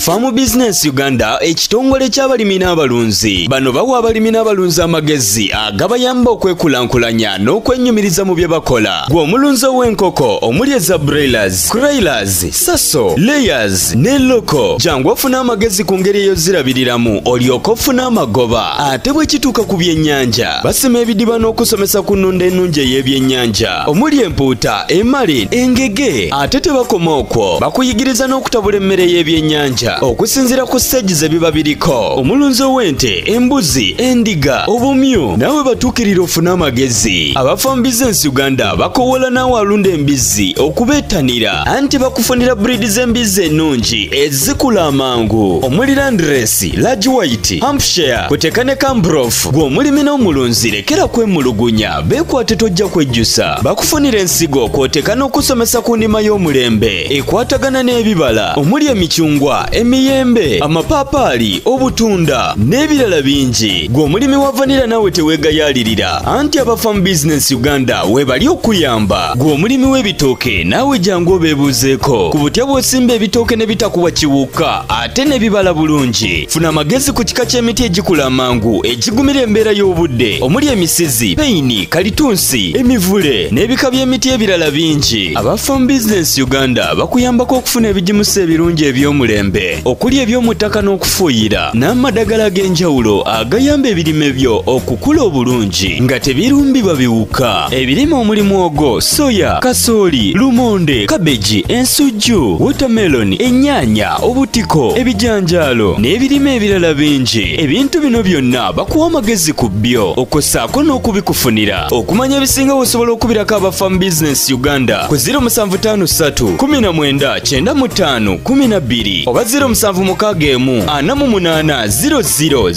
Farm Business Uganda ekitongole ky'abalimi n'abalunzi. Bano bawa abalimi n'abalunzi amagezi agabayamba okwekulankulanya n'okwennyumiriza mu bye bakola. Gwe omulunzi ow'enkoko omuli eza broilers crailers saso layers ne loko jangu ofune amagezi ku ngeri ey'ozirabiriramu olyoke ofune amagoba. Ate bwe kituuka ku byennyanja basima ebidiba n'okusomesa ku nnunda ennungi ey'ebyennyanja. Omuli empuuta emali engege ate tebakoma okwo bakuyigiriza n'okutabula emmere y'ebyennyanja okusinziira ku siteegi ze biba biriko. Omulunzi ow'ente embuzi endiga obumyu naawe batuukirira ofune amagezi. Abafamu bizinesi uganda bakowola naawe alunda embizzi okubeettanira anti bakufunira buridi z'embizzi ennungi ezikula amangu. Omuli landresi large white hampshire kuteeka ne cambrof gwe omulimi n'omulunzi lekera kwemulugunya beekwate tojja kwejjusa. Bakufunira ensigo kw'oteeka n'okusomesa ku ndima y'omulembe. Ekwatagana n'ebibala. Omuli emicungwa emiyembe amapaapaali obutunda n'ebirala bingi. Gwe omulimi wa vanira naawe teweegayaalirira anti abafamu bizinesi uganda webali okuyamba. Gwe omulimi w'ebitooke naawe jangu obeebuuzeeko. Ku butya bw'osimba ebitooke ne bitakuwa kiwuka ate ne bibala bulungi. Funa amagezi ku kika ky'emiti egikula amangu egigumira embeera y'obudde. Omuli emisizi peyini kalitunsi emivule n'ebika by'emiti ebirala bingi. Abafamu bizinesi uganda bakuyambako okufuna ebigimusa ebirungi eby'omulembe okuli eby'omu ttaka n'okufuuyira n'amadagala ag'enjawulo agayamba ebirime byo okukula obulungi nga tebirumbibwa biwuka. Ebirime omuli mwogo soya kasooli lumonde kabeji ensujju wotameloni ennyaanya obutiko ebijanjaalo n'ebirime ebirala bingi. Ebintu bino byonna bakuwa amagezi ku byo okossaako n'okubikufunira. Okumanya ebisinga osobola okubirako abafamu bizinesi uganda ku 0753 19 95 oba 0761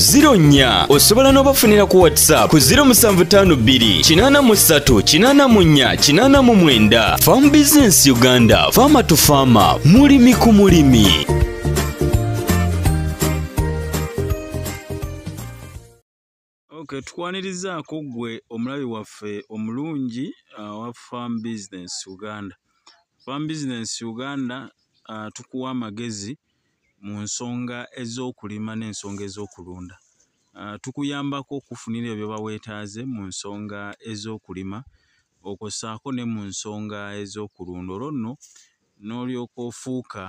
48 osobola n'obafunira ku whatsapp ku 0752 83 84 89 famu bizinesi uganda faama tu faama mulimi ku mulimi Okay, tukwanirizaako gwe omulabi waffe omulungi uh, wa Farm Business Uganda. Farm Business Uganda uh, tukuwa amagezi mu nsonga ez'okulima n'ensonga ez'okulunda. Uh, tukuyambako okufunira ebyo baweetaaze mu nsonga ez'okulima okossaako ne mu nsonga ez'okulunda. Olwo nno n'olyoka ofuuka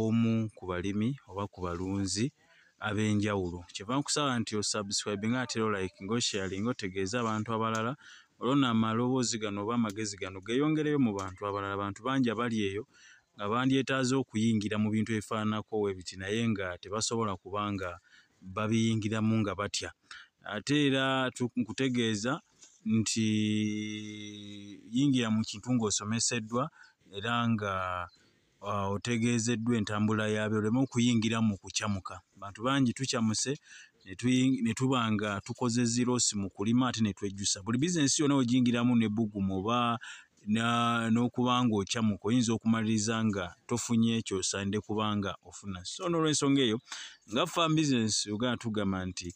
omu ku balimi oba ku balunzi ab'enjawulo. Kyevanva nkusaba nti osubscribinga ate era olayikinga osharinga otegeeza abantu abalala olwo nno amaloboozi gano oba amagezi gano geeyongereyo mu bantu abalala. Abantu bangi abali eyo nga bandyetaaze okuyingira mu bintu ebifaananako bwe biti naye nga tebasobola kuba nga babiyingiramu nga batya. Ate era nkutegeeza nti yingira mu kintu ng'osomeseddwa era nga uh, otegeezeddwa entambula yaabyo oleme okuyingira mu kukyamuka. Abantu bangi tukyamuse ne tuba nga tukoze ziroosi mu kulima ate ne twejjusa. Buli bizinensi yonna ogiyingiramu n'ebbugumu oba n'okuba ng'okyamuka oyinza okumaliriza nga tofunye ky'osaanidde kuba nga ofuna. So n'olw'ensonga eyo nga Farm Business Uganda tugamba nti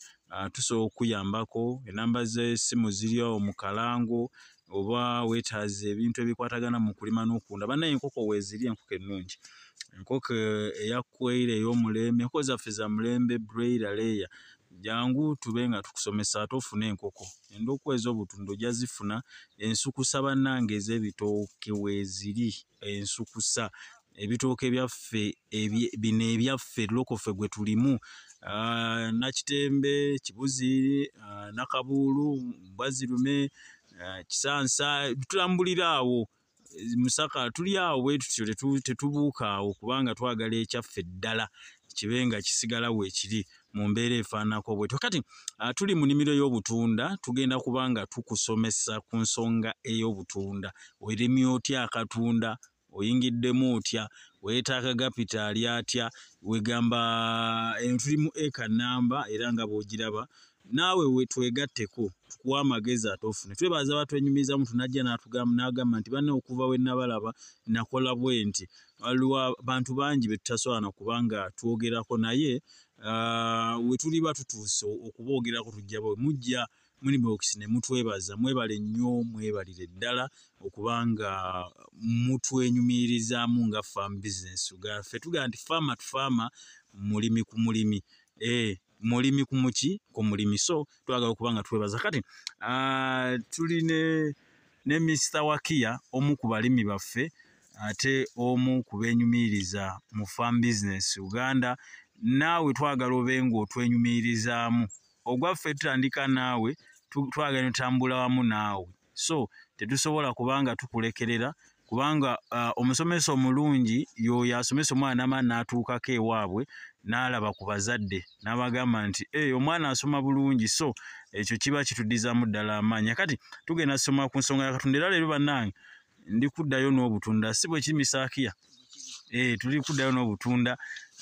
tusobola okukuyambako, enamba z'essimu ziri awo mu kalango oba weetaaze ebintu ebikwatagana mu kulima n'okulunda. Bannange enkoko weeziri enkoko ennungi. Enkoko eya quail ey'omulembe, enkoko zaffe za mulembe broiler layer. Jangu tube nga tukusomesa ate ofune enkoko. Endokwa ez'obutunda ojja zifuna, ensukusa bannange ez'ebitooke weeziri, ensukusa. Ebitooke byaffe bino ebyaffe loko gwe tulimu Nakitembe, Kibuzi, Nakabuulu, Mbwazirume, Kisansa tutambulira awo. Musaka tuli awo bwe tutyo tetubuuka awo kubanga twagala ekyaffe ddala kibe nga kisigala weekiri mu mbeera efaananako bwetyo. Kati uh, tuli mu nnimiro y'obutunda tugenda kuba nga tukusomesa ku nsonga ey'obutunda. Weerimye otya akatunda, oyingiddemu otya, weetaaga kapitaali atya, wegamba tuli mu eka nnamba era nga bw'ogiraba naawe we twegatteko tukuwe amagezi ate ofune. Twebaza abatwenyumirizamu tunajja n'agamba nti banne okuva we nabalaba nakola bwe nti. Waliwo abantu bangi be tutasobola na kuba nga twogerako naye we tuliba tutuuse okuboogerako tujja mujja Moneybox ne mutwebaza mwebale nnyo mwebalire ddala okubanga mutwenyumirizaamu nga farm business Uganda. Ffe tugamba nti faama tu faama mulimi ku mulimi. Eh, mulimi ku muki ku mulimi so twagala okuba nga twebaza kati tuli ne ne Mr. Wakia omu ku balimi baffe ate omu ku beenyumiriza mu farm business Uganda naawe twagala obe ng'otwenyumirizaamu. Ogwaffe tutandika naawe twagala netambula wamu naawe. So tetusobola kubanga tukulekerera kubanga uh, omusomesa omulungi y'oyo asomesa omwana n'amaani n'atuukako ewaabwe n'alaba ku bazadde n'abagamba nti hey, omwana asoma bulungi so ekyo kiba kituddizaamu ddala amaanyi kati tugenda kusoma ku nsonga ya katonda era leero bannange ndi kuddayo n'obutunda si bwe kimisaakiya Eh, tuli kuddayo n'obutunda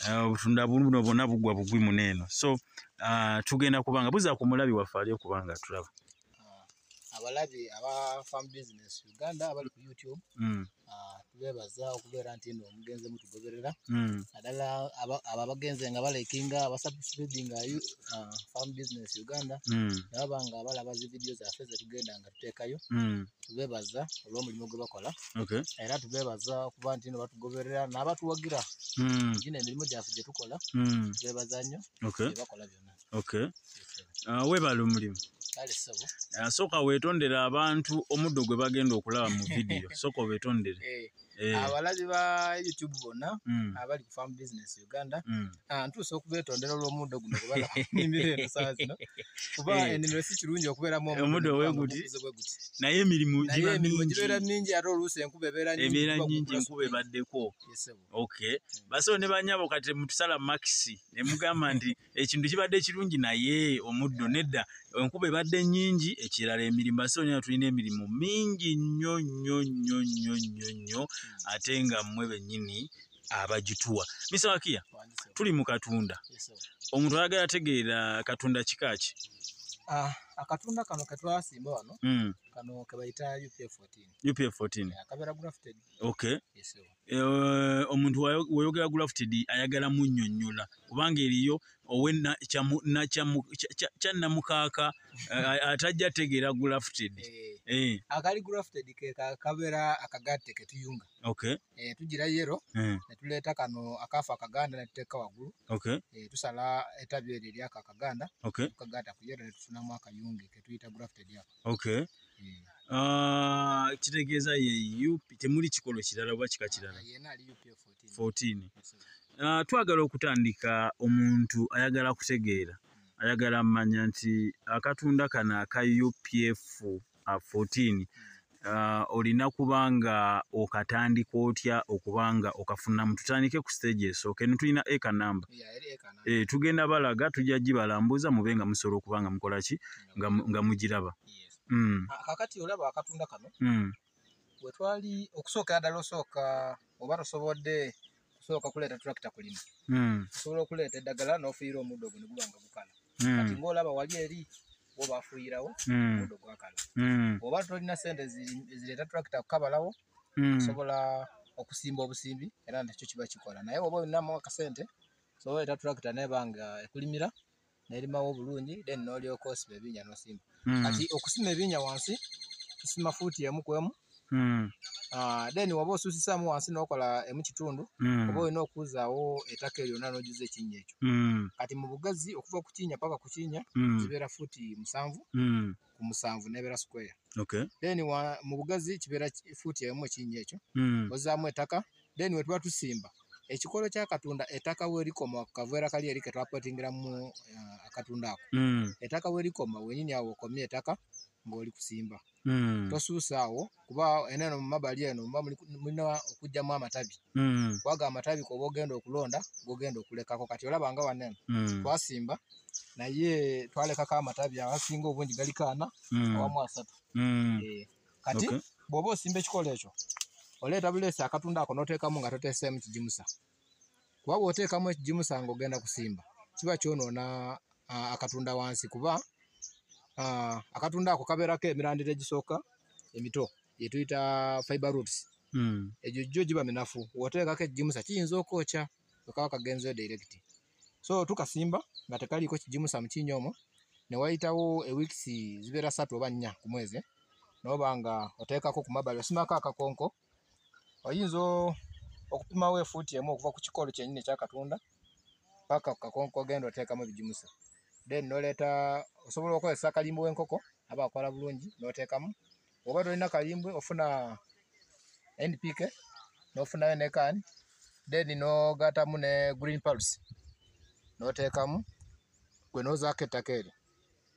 eh, obutunda buno bwonna bugwa bugwi muneeno so ah, tugenda kubanga buza ku mulabi waffe ali okubanga tulaba Ah, abalabi aba farm business uganda abali ku youtube Tubebaza okubeera nti nno omugenzi mutugoberera. Mm, naddala abo abagenze nga balekinga abasubscribinga uh, farm business uganda. Mm, naba nga balaba zi video zaffe zetugenda nga tuteekayo. Mm. tubebaza olw'omulimu gwe bakola. Era tubebaza okuba nti nno batugoberera n'abatuwagira. Gino emirimu gyaffe gye tukola. Tubebaza nnyo bakola byonna. Okay. Ah, weebale omulimu. Ah, sooka weetondere abantu omuddo gwe bagenda okulaba mu vidiyo sooka obeetondere Eh, abalabi ba youtube bonna mm, abali ku farm business uganda mm. Ah, ntuusa okubeetondera olw'omuddo guno gwe balaba ennimiro eno saa zino. Kuba Eh. ennimiro si kirungi okubeeramu Omuddo bwe guti. bwe guti. Naye emirimu gibeera mingi ate oluusi enkuba ebeera ebeera nyingi enkuba ebaddeko. Okay. Baso ne banyabo kati mutusala maxi ne mugamba nti ekintu kibadde kirungi naye omuddo nedda. Enkuba ebadde nyingi ekirala emirimu. Baso nyo tulina emirimu mingi nnyo nnyo nnyo nnyo nnyo nnyo ate nga mmwe bennyini abagituwa. Misawakiya tuli mu katunda. Omuntu ayagala ategeera katunda kikaki Ah, akatunda kano ketwasimba wano mm. kano kebayita UPF 14 upf 14 akabeera grafted. Okay Yes. Eh, omuntu weyogera grafted ayagala munnyonnyola kubanga eriyo owe na- kyamu- na- kyamu- kya- kya- kyannamukaaka eh, atajja ategeera grafted. Eh, Eh, akali grafted ke ka- kabeera akagatte ketuyunga okay Eh, tugira yero eh, netuleeta kano akaafu akaganda netuteeka waggulu. Okay Eh, tusala etabi eryo eryako akaganda okay tukagatta ku yero netufunamu akayungi ketuyita grafted ako okay Ah, kitegeeza ye up temuli kikolo kirala oba kika kirala? Yena ali UPF 14 14 Yes, sebo. Ah, twagala okutandika omuntu ayagala kutegeera. Ayagala mmanya nti akatunda kano aka upf ah, 14 ah, olina kubanga okatandika otya okubanga okafunamu tutandike ku stage esooka eno tulina eka namba Yeah, eri ekana. e, tugenda balaga tujja gibalambuza mube nga musobola okuba nga mukola ki? Nga, mu- nga mugiraba. Mm, kakati olaba akatunda kano mm, wetwali okusookera ddala osooka oba tosobodde kusooka kuleeta tulakita kulima mm, osobola okuleeta eddagala n'ofuuyira omuddo ogwo ne guba nga gukala. Kati ng'olaba wali eri oba afuuyirawo mm, omuddo gwakala mm, oba tolina sente zi- zireeta tulakita kukabalawo mm, osobola okusimba obusimbi era nakyo kiba kikola. Naye oba olinamu akasente osobola leeta tulakita neba nga ekulimira nerimawo obulungi then n'olyoka osiba ebinnya n'osimba. Kati okusima ebinnya wansi tusima fuuti emu ku emu Ah, then waba osuusisaamu wansi n'okola emu kitundu mm, oba olina okuzaawo ettaka eryonna n'ojuza ekinnya ekyo. Mm, kati mu bugazi okuva ku kinnya paka ku kinnya mm, kibeera fuuti musanvu ku musanvu nebeera square. Okay then mu bugazi kibeera ki- fuuti emu ekinnya ekyo. Ozaamu ettaka then we tuba tusimba. Ekikolo ky'akatunda ettaka we rikoma ku kaveera kali eri ke twapotingiramu uh, akatunda ako. Ettaka we rikoma wenyini awo okomye ettaka ng'oli kusimba. Mm, tosuusa awo kuba eneno mu mabbali eno muba muli- mulina okugyamu amatabi. Mm, kwaga amatabi koba ogenda okulonda gogenda okulekako. Kati olaba nga waneno mm, twasimba naye twalekako amatabi asinga obungi galiko ana awamu asatu. Eh, kati bw'oba osimba ekikolo ekyo oleeta buleesi akatunda ako n'oteekamu nga toteeseemu kigimusa kuba bw'oteekamu ekigimusa ng'ogenda kusimba kiba kyonoona akatunda wansi kuba akatunda ako kabeerako emirandira egisooka emito gyetuyita fiber roots Mm, egyo gyo giba minafu. W'oteekako ekigimusa kiyinza okwokya bwe kaba kagenzeyo direct. So tukasimba nga tekaliiko kigimusa mu kinnya omwo ne wayitawo ewiikisi zibeera ssatu oba nnya ku mwezi noba nga oteekako ku mabbali osimako akakonko oyinza okupimawo efuuti emu okuva ku kikolo kyennyini ekyakatunda paka ku kakonko ogenda oteekamu ebigimusa. Then noleeta osobola okukozesa akalimbo w'enkoko aba akola bulungi n'oteekamu. Oba tolina kalimbwe ofuna npk n'ofunayo ne kan then n'ogattamu ne green pulse n'oteekamu gwe n'ozaako ettaka eryo.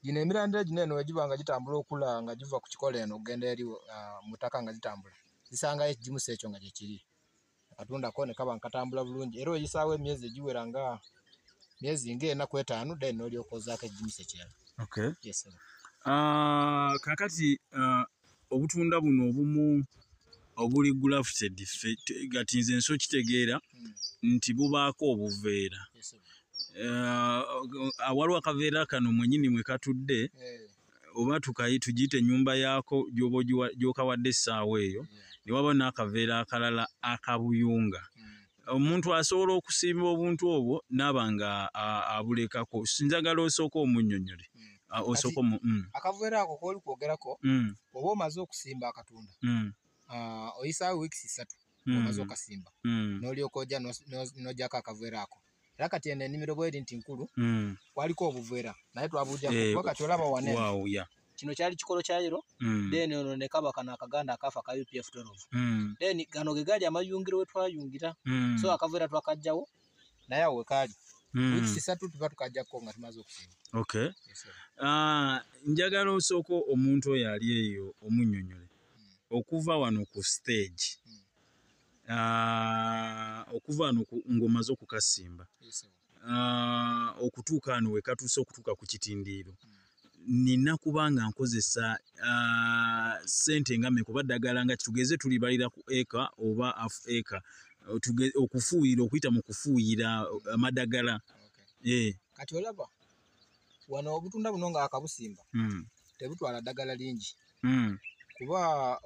Gino emirandira gino eno wegiba nga gitambula okula nga giva ku kikola eno okugenda eri ah, mu ttaka nga zitambula zisangayo ekigimusa ekyo nga gyekiri akatundako ne kaba nkatambula bulungi era oyisaawo emyezi egiwera nga myezi ng'ena ku etaano then n'olyoka ozaako ekigimusa ekirala okay yes sir. Ah, kakati ah, obutunda buno obumu obuli grafted gati nze nso kitegeera Mm. nti bubaako obuveera. Ah, awaliwo akaveera kano mwenyini mwe katudde Eh, oba tukayi tugiyite ennyumba yaako gy'oba gy'okawadde essaawa eyo ne waba n'akaveera akalala akabuyunga Mm. Omuntu asobola okusimba obuntu obwo naaba nga abulekako. Njagala osooka omunnyonnyole. Mm. Ah, osooka omu- mm, akaveera ako kooli kwogerako mm, oba omaze okusimba akatunda oyisaawo wiikisi ssatu omaze okasimba n'olyoka ojja n'ogyako akaveera ako. Era kati eno ennimiro bweri nti nkulu kwaliko obuveera naye twabujjako Eh, kati olaba wane Wow, yeah. Kino kyali kikolo kya yero Mm, then ono ne kaba kano akaganda akafa ka upf 12 mm, then gano ge gaali amayungiro we twayungira mm, so akaveera twakajjawo naye awo wekaali mm. wiikisi ssatu tuba tukajjako nga tumaze okusimba Okay. Ah, njagala osooka omuntu oyo ali eyo omunnyonnyole okuva wano ku stage. Mm. ah, okuva wano ng'omaze okukasimba. Ah, okutuuka wano wekatuuse okutuuka ku kitindiiro nina kuba nga nkozesa ssente nga mmeka oba ddagala nga tugeze tulibalira ku eka oba afu eka okufuuyira okuyita mu kufuuyira amadagala. Eh, kati olaba wano obutunda buno nga akabusimba mm, tebutwala ddagala lingi. Mm, kuba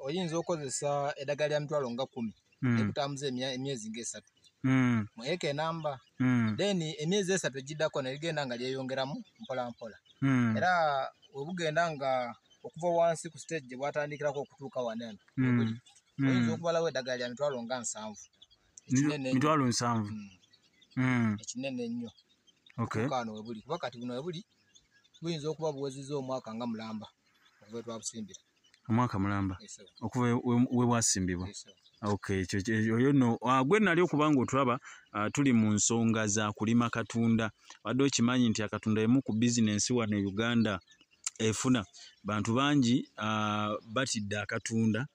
oyinza okozesa eddagala lya mitwalo nga kumi mm, nekutambuza emya- emyezi ngaesatu mm, mu eka enamba mm, then emyezi esatu egiddako neligenda nga lyeyongeramu mpola mpola mm. era webugenda nga okuva wansi ku stage gye bwatandikirako okutuuka webuli oyinza okubalawo eddagala lya mitwalo nga nsanvu. Mitwalo nsanvu. Ekinene ennyo. Wano webuli kuba kati buno webuli buyinza okuba buweziza omwaka nga mulamba okuva twabusimbira. Omwaka mulamba. Okuva we- okay oyo nno ah, gwe nali okubanga otulaba ah, tuli mu nsonga za kulima katunda. Wadde okimanyi nti akatunda emu ku bizinensi wano e uganda efuna. Bantu bangi ah, batidde akatunda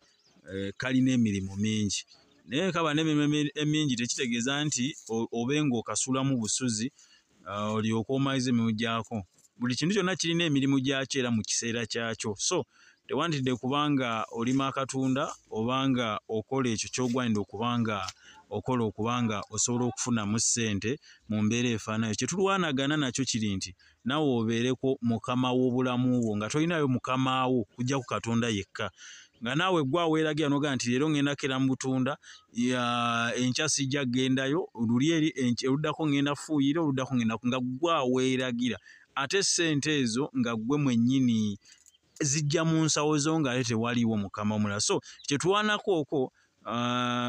eh, kalina emirimu mingi. Naye kaba n'emirimu emi- emingi tekitegeeza nti obe ng'okasulamu busuzi olyoke omalize emirimu gyako. Buli kintu kyonna kirina emirimu gyakyo era mu kiseera kyakyo. So tewantidde kubanga olima akatunda obanga okola ekyo kyogwanidde okubanga okola okubanga osobola okufunamu ssente mu mbeera efaanayo. Kyetulwanagana nakyo kiri nti nawe obeereko mukama w'obulamu bwo nga tolinayo mukama wo ku katonda yekka. Nga naawe gwe aweeragira nogaa nti leero ngenda kera mu butunda ya- enkya sijja kgendayo luli eri enky- eruddako ngenda fuuyira oluddako ngenda nga gwe aweeragira. Ate ssente ezo nga gwe mwennyini zijja mu nsawo zo ng'ate tewaliiwo mukama omulala. So kyetwanako okwo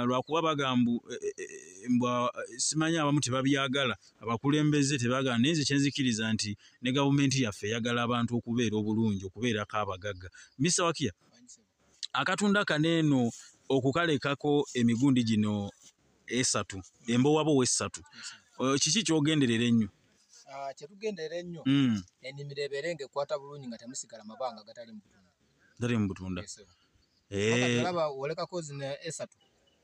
lwakuba bagamba eh, mbwa eh, simanyi abamu tebabyagala abakulembeze tebagala naye nze kyenzikiriza nti ne gavumenti yaffe eyagala abantu okubeera obulungi okubeerako abagagga. Misa wakiya akatunda kaneeno okukalekako emigundi gino esatu embowabo. Eh, kiki kyogenderera ennyo Ah, kyetugenderera ennyo Mm, ennimiro ebeere ng'ekwata bulungi nga temusigala mabanga gatali mu butunda. Tali mu butunda. Yes, sir. Eh, olaba olekako zino esatu.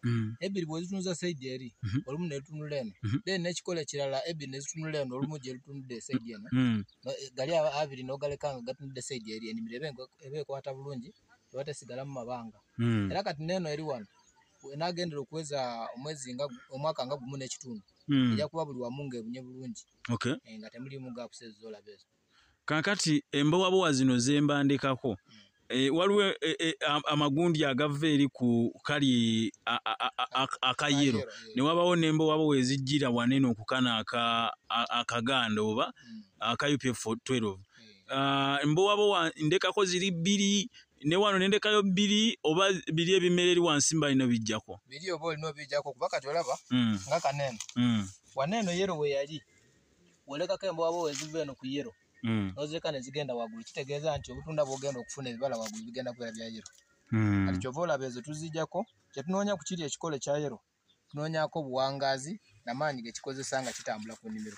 Mm, ebbiri bwezitunza saidi eri Mhm. olumu nelutunula eno. Mhm. then n'ekikola ekirala ebbiri nezitunula eno olumu gye lutunudde saidi eno. Mm, No, eh, gali abiri n'ogaleka nga gatunudde saidi eri ennimiro eba ekwata bulungi eba tesigala mu mabanga. Era kati n'eno eri wano enaagendera okuweza omwezi omwaka nga gumu n'ekitundu. Ejja kuba buli wamu ng'ebunye bulungi Okay. eh, nga temulimu gaapuseezi zolaba ezo kakati embowabowa zino zembandikako e, waliwo e, e, a- amagundi agava eri ku kali akayero Ayero, eh. ne wabawo n'embowabowa ezijjira wanene okukana akaganda oba Mm, aka upf 12 eh. ah, embowabowa ndekako ziri bbiri ne wano nendekayo bbiri oba biri ebimera eri wansi mba lino bijjako? Biri oba olina obijjako kuba kati olaba Mm, nga kaneeno mm, waneeno yero we yali. Wolekako embowabo weziva eno ku yero mm, nozireka ne zigenda waggulu. Kitegeeza nti obutunda bwogenda okufuna ebibala waggulu bigenda kubeera bya yero kati kyova olaba ezo tuzijjako kyetunoonya ku kiri ekikolo kya yero tunoonyako obuwangaazi namaanyi gekikozesa nga kitambula ku nnimiro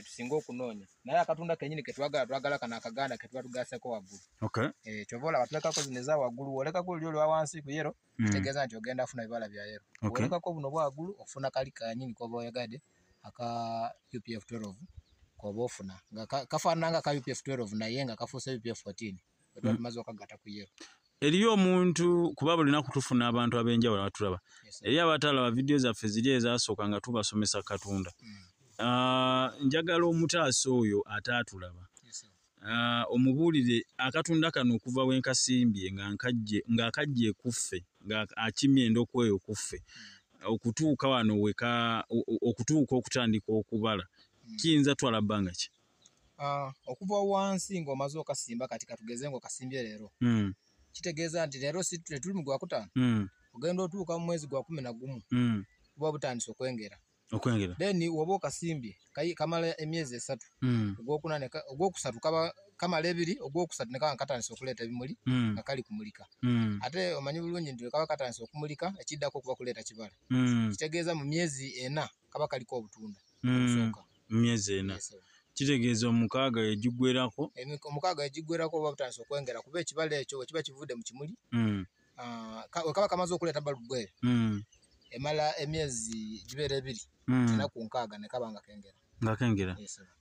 kyetusinga okunoonya naye akatunda kenyini ketwagala twagala kano akaganda ketuba tugaseko waggulu. Okay. Eh, kyova olaba tulekako zino eza waggulu wolekako oluli olwa wansi ku yero Mm, kitegeeza nti ogenda kufuna ebibala bya yero. Okay. wolekako buno bwa waggulu ofuna kali kanyini koba oyagadde aka upf 12 koba ofuna. Nga ka- kafaanana nga ka upf 12 naye nga kafuuse upf 14 wetuba tumaze okagatta ku yero. Eriyo omuntu kuba buli lunaku tufuna abantu ab'enjawulo abatulaba. Eri abatalaba vidiyo zaffe ziri ezasooka nga tubasomesa katonda. Mm. Ah, njagala omutaasa oyo ate atulaba. Ah, omubuulire akatunda kano okuva wenkasimbye nga nkajje ng'akajje kuffe nga akimye endoko eyo kuffe. Okutuuka wano weka okutuuka okutandika okubala Mm. kiyinza twala bbanga ki? Ah, okuva wansi ng'omaze okasimba kati katugeze ng'okasimbye leero. Mm, kitegeeza nti leero si tetuli mu gwakutaano ogenda otuuka mu mwezi gwa kumi na gumu kuba butandise okwengera okwengera. Then woba okasimbye kamala emyezi esatu. Mm, ogwokuna ogwokusatu kaba kamala ebiri ogwokusatu ne kaba nga katandise okuleeta ebimuli mm, nga kali kumulika mm, ate omanyi bulungi nti kaba katandise okumulika ekiddako okuba kuleeta kibala. Kitegeeza mu myezi ena kaba kaliko obutunda myezi ena. Kitegeeza omukaaga egiggwerako omukaaga egiggwerako oba butandise okwengera kuba ekibala ekyo bwe kiba kivudde mu kimuli Mm, ah, ka- bwe kaba kamaze okuleeta balugwere mm, emala emyezi gibeera ebiri mm. enaku nkaaga ne kaba nga kengera. Nga kengera?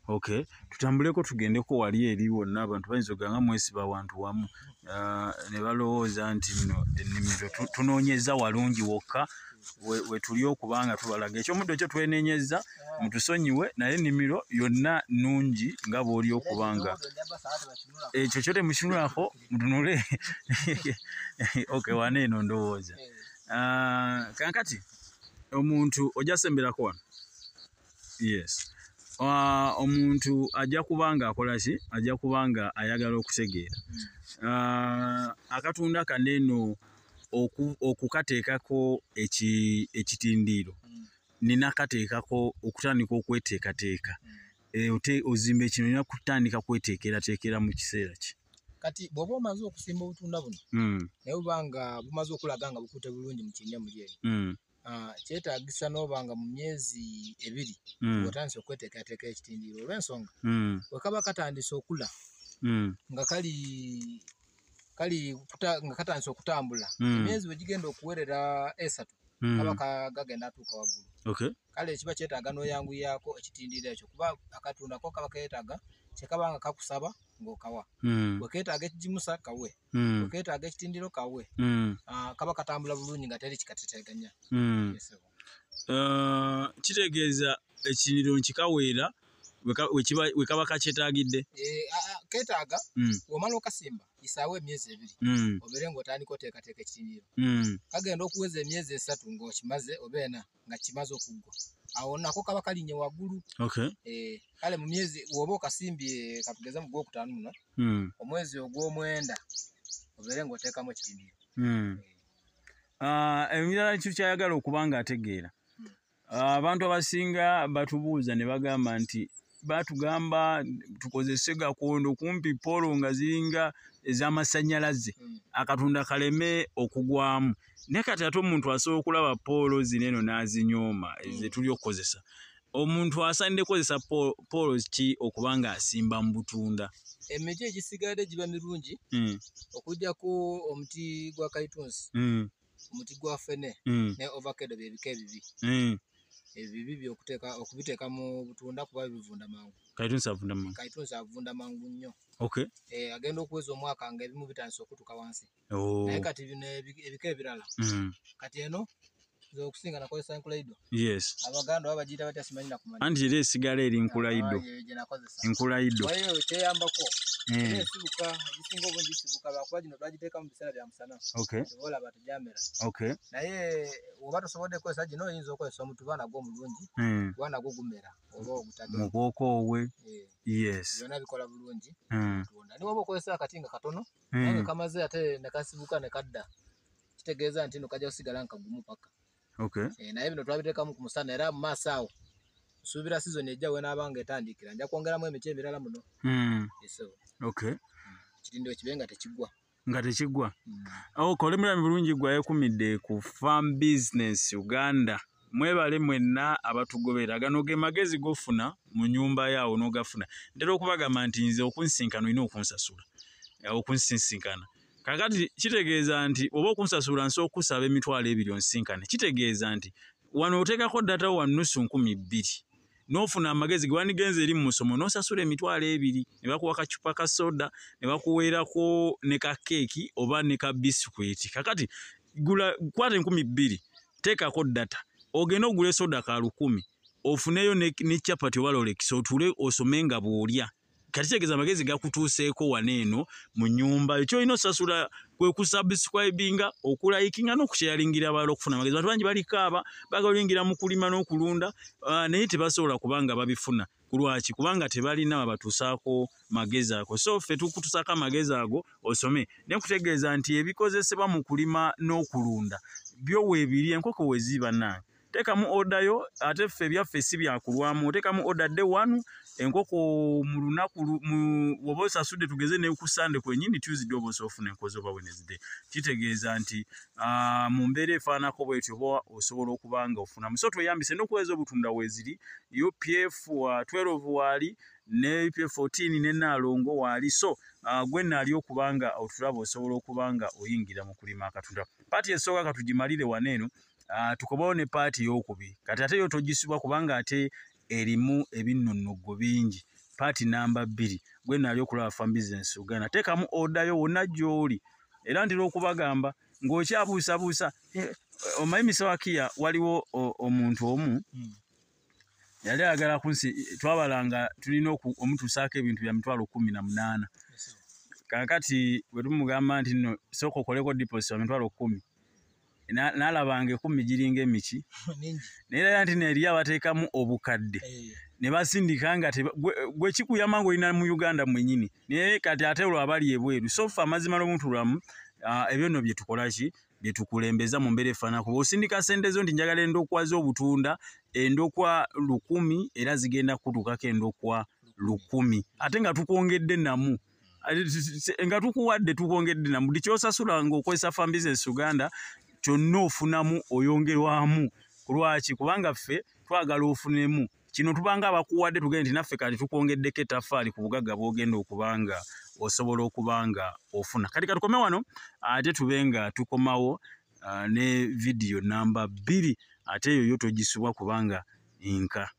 Okay tutambuleko tugendeko wali eri wonna abantu bayinza oga nga mwesiba wantu wamu. Ah, ne balowooza nti nno ennimiro tu- tunoonyeza walungi wokka we- we tuli okubanga tubalaga. Ekyomuddo kyo twenenyeza mutusonyiwe naye ennimiro yonna nnungi nga bw'oli okubanga ekyo kyo temukinulako mutunule. Okay wane eno ndowooza. Eh, kankati omuntu ojja semberako wano? Yes. Ah, omuntu ajja kuba nga akola ki? Ajja kuba nga ayagala okutegeera. Ah, akatunda kaneeno oku- okukateekako eki- ekitindiiro. Nina kateekako okutandika okweteekateeka. Eh, ozimba ekino nina kutandika kweteekerateekera mu kiseera ki kati bw'oba omaze okusimba obutunda buno Mm, naye oba nga bumaze okulaga nga bukuute bulungi mu kinnya muli eri mm, ah, kyetaagisa n'oba nga mu myezi ebiri mm, ng'otandise okweteekateeka ekitindiiro olw'ensonga mm, bwe kaba katandise okula nga kali kali nga katandise okutambula. Emyezi bwe gigenda okuwerera esatu kaba ka- gagenda atuuka waggulu. Kale kiba kyetaaga n'oyanguyaako ekitindiiro ekyo kuba akatundako kaba keetaaga kyekaba nga kakusaba ng'okawa. Mm, bwe keetaaga ekigimusa kawe. Mm, bwe keetaaga ekitindiiro kawe. Mm, Ah, kaba katambula bulungi nga teri kikateteganya mm. Yes. Uh, kitegeeza ekiniro nkikaweera we ka- we kakyetaagidde. Eh, ah, ah, keetaaga Mm, bw'omala okasimba isaawo emyezi ebiri. Mm, obeere ng'otandika oteekateeka ekitindiiro mm, kagenda okuweza emyezi esatu ng'okimaze oba ena nga kimaze okuggwa. Awo nako kaba kalinnye waggulu. Okay. Eh, kale mu myezi woba okasimbye katugeze mu gwokutaano muno Mm, omwezi ogw'omwenda obeere ng'oteekamu ekitindiiro mm. Uh, emirala kintu kyayagala okuba nga ategeera Mm. Uh, abantu abasinga batubuuza ne bagamba nti batugamba tukozese gakondo kumpi polo nga ziringa ez'amasannyalaze Mm. akatunda kaleme okugwamu. Naye kati ate omuntu asobola okulaba poolo zino eno n'azinyooma ze tuli okukozesa. Omuntu asaanidde kukozesa po- poolo ki okuba ng'asimba mu butunda? Emiti egisigadde giba mirungi Mm, okugjako omuti gwa kaitunsi omuti gwa fene ne ovacado bye bika ebibi. Ebibi byokuteeka okubiteeka mu butunda kuba bivunda mangu. Kaitunsi avunda mu kaitunsi avunda mangu nnyo. Okay Eh, agenda okuweza omwaka nga ebimu bitandise okutuuka wansi. Oh, naye kati bino ebi- ebika ebirala. Mm, kati eno nze okusinga nakozesa enkulaido yes. Abaganda baba bagiyita batya simanyi nakumanya anti era esigala eri nkulaido Ah, enkulaido wayo kyeyambako era Eh, esibuka egisinga obungi sibuka lwakuba gino twagiteeka mu biseera bya musana. Okay tebaolaba tegyamera okay naye oba tosobodde kukozesa gino oyinza okukozesa omutuba nagwo omulungi Mm, kuba nagwo gumera oba ogutage mukokoowe Eh, yes. Byonna bikola bulungi. Mm, tunda niwe oba okozesa akati nga katono mm, naye nga kamaze ate nekasibuka nekadda kitegeeza nti no kajja kusigala nga kagumu paka. Eh, naye bino twabiteekamu ku musana era mu maaso awo nsuubira sizoni ejja wenaaba nga etandikira. Nja kwongeramu emiti emirala muno. Mm, eso okay. Ekirindiro kibe nga tekigwa. Nga tekigwa. Mm. okola emiramu bulungi gwayekumidde ku farm business uganda. Mwebale mwenna abatugobera gano ge magezi gofuna mu nyumba yaawo n'ogafuna. Ntera okubagamba nti nze okunsinkana olina okunsasula eh, okunsinsinkana kakati kitegeeza nti oba okunsasula nsobola okusaba emitwalo ebiri onsinkane kitegeeza nti wano oteekako data wa nusu nkumi bbiri n'ofuna amagezi ge wandigenza eri mu musomo n'osasula emitwalo ebiri ne bakuwa kacupa ka soda ne bakuweerako ne ka keeki oba ne ka bisikwiti kakati gula kwata enkumi bbiri teekako data ogende ogula esoda ka lukumi ofuneyo ne, ne capati oba lolekisa otule osome nga bw'olya kati kitegeeza amagezi gakutuuseeko wano eno mu nnyumba. Yo kyolina osasula kwe kusubscribinga okulayikinga n'okusharingira abalala okufuna amagezi. Bantu bangi balikaaba bagalingira mu kulima n'okulunda naye tebasobola kubanga babifuna. Kulwaki kubanga tebalina babatuusaako magezi ago. So ffe tukutusaako amagezi ago osome. Naye kutegeeza nti ebikozesebwa mu kulima n'okulunda byo weebiri enkoko we ziba nange teekamu odayo ate ffe ebyaffe si byakulwamu oteekamu oda dde wanu enkoko mu lunaku bw'oba osasudde tugeze ne ku sande kwenyini tuesday oba osobola ofuna enkozi oba wednesday. Kitegeeza nti mu mbeera efaanako bwetyo oba osobola okuba nga ofunamu. So tweyambise n'okuweza obutunda weeziri upf wa 12 waali ne upf 14 ne naalongo waali. So gwe naali okuba nga otulaba osobola okuba nga oyingira mu kulima akatunda. Paati esooka katugimalire wano eno ah, tukobawo ne paati ey'okubiri kati ate yo togisibwa kubanga ate erimu ebinnonnogo bingi. Paati namba bbiri gwe naali okulaba farm business uganda. Teekamu odayo wonna gy'oli. Era ntera okubagamba ng'okyabuusabuusa eh, omanyi misawakiya waliwo omuntu omu? Mm. yali ayagala kunsi twabalanga tulina omutuusaako ebintu bya mitwalo kumi na munaana. Kaakati bwe tumugamba nti nno sooka okoleko deposit wa mitwalo kumi n'alabanga ekumi giringa emiki ningi. Naye era nti neeri abateekamu obukadde. Eh, ne basindika nga gwe- kikuyamba ngaolina mu uganda mwenyini naye kati ate olwo abali ebweru so ffe amazima n'omuntu lwamu ah, ebyo nno bye tukola ki? Bye tukulembeza mu mbeera efaanako bw'osindika sente zo nti njagala endokwa z'obutunda endokwa lukumi era zigenda kutuukako endokwa lukumi. Ate nga tukwongedde namu. Nga tukuwadde tukwongedde namu. Buli kyosasula ng'okozesa farm business uganda kyonna ofunamu oyongerwamu. Ku lwaki? Kubanga ffe twagala ofunemu. Kino tubanga abakuwadde tugende nti naffe kati tukwongeddeko ettaffaali ku bugagga bw'ogenda okuba nga osobola okuba nga ofuna. Kati katukome wano ate tube nga tukomawo ne vidiyo namba bbiri ate eyo yo togisubwa kubanga nka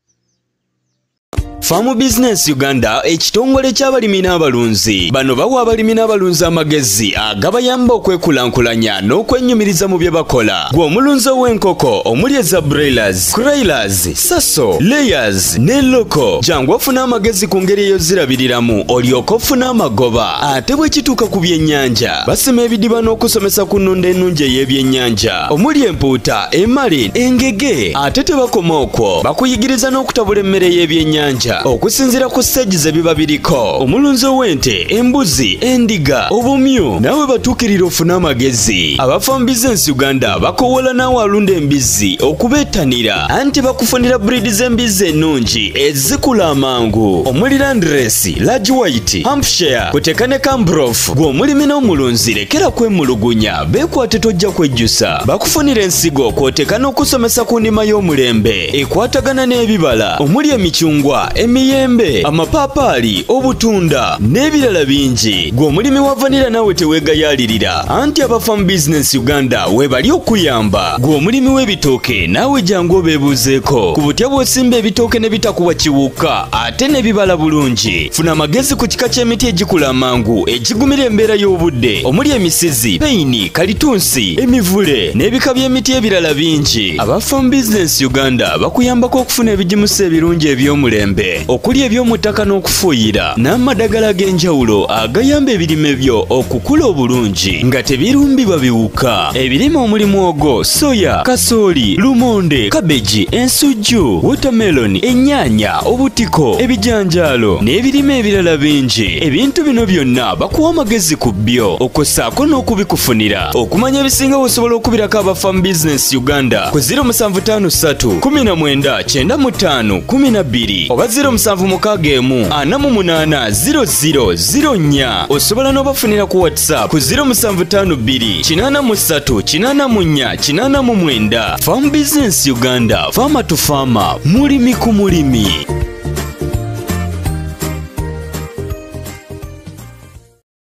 Farm Business Uganda ekitongole ky'abalimi n'abalunzi. Bano bawa abalimi n'abalunzi amagezi agabayamba okwekulankulanya n'okwennyumiriza mu bye bakola. Gwe omulunzi ow'enkoko omuli eza broilers, crailers, saso, layers ne loko jangu ofuna amagezi ku ngeri ey'ozirabiriramu olyoke ofune amagoba ate bwe kituuka ku byennyanja. Basima ebidiba n'okusomesa ku nnunda ennungi ey'ebyennyanja. Omuli empuuta emale engege ate tebakoma okwo. Bakuyigiriza n'okutabula emmere y'ebyennyanja okusinziira ku siteegi ze biba biriko. Omulunzi ow'ente embuzi endiga obumyu naawe batuukirira ofune amagezi. Abafa mu bizinensi uganda bakowola naawe alunda embizzi okubeettanira anti bakufunira buridi z'embizzi ennungi ezikula amangu. Omuli landresi large white hampshire kuteeka ne cambrof gwe omulimi n'omulunzi lekera kwemulugunya. Beekwate tojja kwejjusa. Bakufunira ensigo kw'oteeka n'okusomesa ku ndima y'omulembe. Ekwatagana n'ebibala. Omuli emicungwa emichungwa emiyembe amapaapaali obutunda n'ebirala bingi. Gwe omulimi wa vanira naawe teweegayaalirira anti aba farm business uganda webali okuyamba. Gwe omulimi w'ebitooke naawe jangu obeebuuzeeko. Ku butya bw'osimba ebitooke ne bitakuwa kiwuka ate ne bibala bulungi. Funa amagezi ku kika ky'emiti egikula amangu egigumira embeera y'obudde. Omuli emisizi peyini kalitunsi emivule n'ebika by'emiti ebirala bingi. Aba farm business uganda bakuyambako okufuna ebigimusa ebirungi eby'omulembe okuli eby'omu ttaka n'okufuuyira n'amadagala ag'enjawulo agayamba ebirime byo okukula obulungi nga tebirumbibwa biwuka. Ebirime omulimu ogwo soya kasooli lumonde kabeji ensujju watermelon ennyaanya obutiko ebijanjaalo n'ebirime ebirala bingi. Ebintu bino byonna bakuwa amagezi ku byo okossaako n'okubikufunira. Okumanya ebisinga osobola okubirako aba farm business uganda ku 0753 19 95 12 oba 0761 48 0004 osobola n'obafunira ku whatsapp ku 0752 83 84 89 farm business uganda fama to fama mulimi ku mulimi